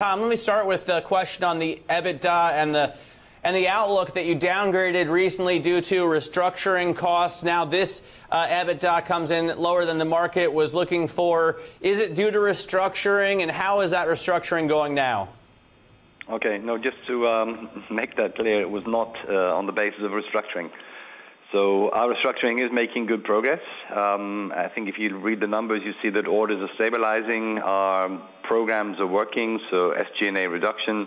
Tom, let me start with the question on the EBITDA and the and the outlook that you downgraded recently due to restructuring costs. Now this uh, EBITDA comes in lower than the market was looking for. Is it due to restructuring, and how is that restructuring going now? Okay, no, just to um, make that clear, it was not uh, on the basis of restructuring. So our restructuring is making good progress. Um, I think if you read the numbers, you see that orders are stabilizing, our programs are working, so SG&A reduction,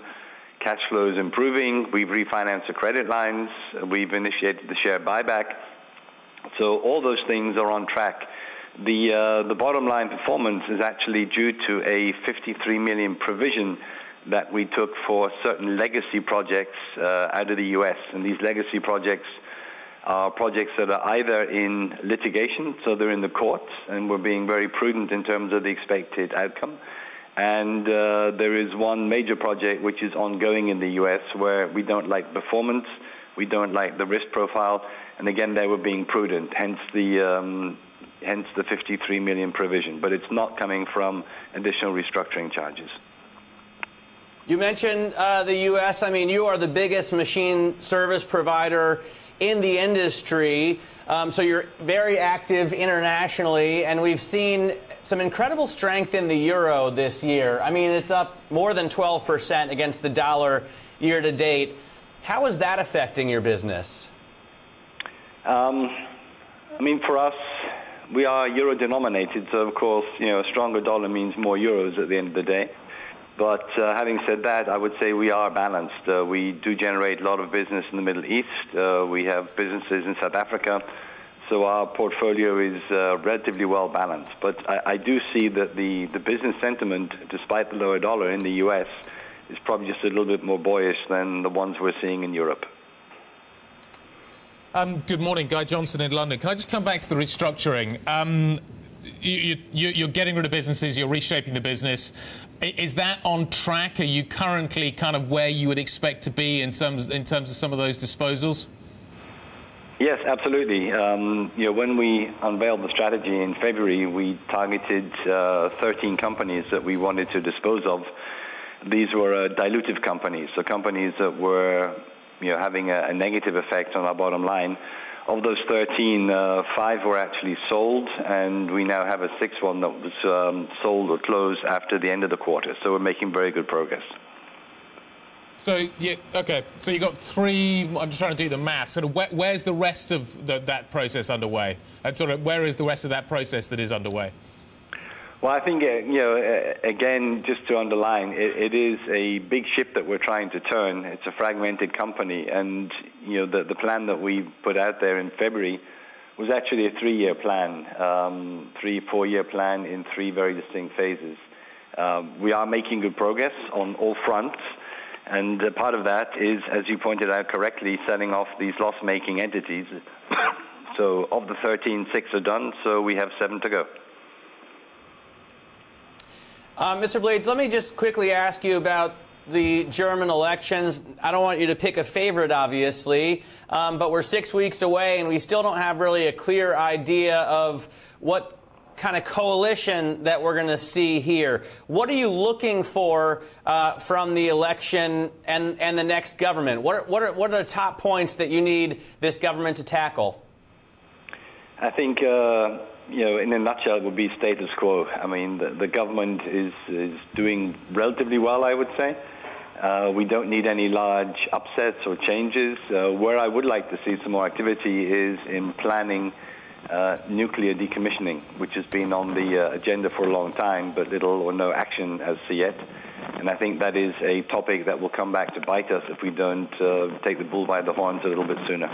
cash flow is improving. We've refinanced the credit lines. We've initiated the share buyback. So all those things are on track. The uh, the bottom line performance is actually due to a 53 million provision that we took for certain legacy projects uh, out of the U.S. And these legacy projects are projects that are either in litigation, so they're in the courts, and we're being very prudent in terms of the expected outcome. And uh, there is one major project which is ongoing in the U.S. where we don't like performance, we don't like the risk profile, and again, they were being prudent, hence the um, hence the 53 million provision. But it's not coming from additional restructuring charges. You mentioned uh, the U.S. I mean, you are the biggest machine service provider in the industry. Um, so you're very active internationally, and we've seen some incredible strength in the euro this year. I mean, it's up more than 12% against the dollar year to date. How is that affecting your business? Um, I mean, for us, we are euro denominated, so of course, you know, a stronger dollar means more euros at the end of the day. But uh, having said that, I would say we are balanced. Uh, we do generate a lot of business in the Middle East. Uh, we have businesses in South Africa. So our portfolio is uh, relatively well balanced. But I, I, do see that the, the business sentiment, despite the lower dollar in the U.S., is probably just a little bit more boyish than the ones we're seeing in Europe. Um, good morning, Guy Johnson in London. Can I just come back to the restructuring? Um, you, are getting rid of businesses, you're reshaping the business. Is that on track? Are you currently kind of where you would expect to be in terms, in terms of some of those disposals? Yes, absolutely. Um, you know, when we unveiled the strategy in February, we targeted uh, 13 companies that we wanted to dispose of. These were uh, dilutive companies, so companies that were you know, having a, a negative effect on our bottom line. Of those 13, uh, five were actually sold, and we now have a sixth one that was um, sold or closed after the end of the quarter. So we're making very good progress. So yeah, okay. So you got three. I'm just trying to do the math. Sort of, where, where's the rest of the, that process underway? And sort of, where is the rest of that process that is underway? Well, I think, uh, you know, uh, again, just to underline, it, it is a big ship that we're trying to turn. It's a fragmented company, and, you know, the, the plan that we put out there in February was actually a three-year plan, um, three, four-year plan in three very distinct phases. Um, we are making good progress on all fronts, and uh, part of that is, as you pointed out correctly, selling off these loss-making entities. so of the 13, six are done, so we have seven to go. Uh, Mr. Blades, let me just quickly ask you about the German elections. I don't want you to pick a favorite, obviously, um, but we're six weeks away and we still don't have really a clear idea of what kind of coalition that we're going to see here. What are you looking for uh, from the election and, and the next government? What are, what, are, what are the top points that you need this government to tackle? I think. Uh you know, in a nutshell, would be status quo. I mean, the, the government is, is doing relatively well, I would say. Uh, we don't need any large upsets or changes. Uh, where I would like to see some more activity is in planning uh, nuclear decommissioning, which has been on the uh, agenda for a long time, but little or no action as yet. And I think that is a topic that will come back to bite us if we don't uh, take the bull by the horns a little bit sooner.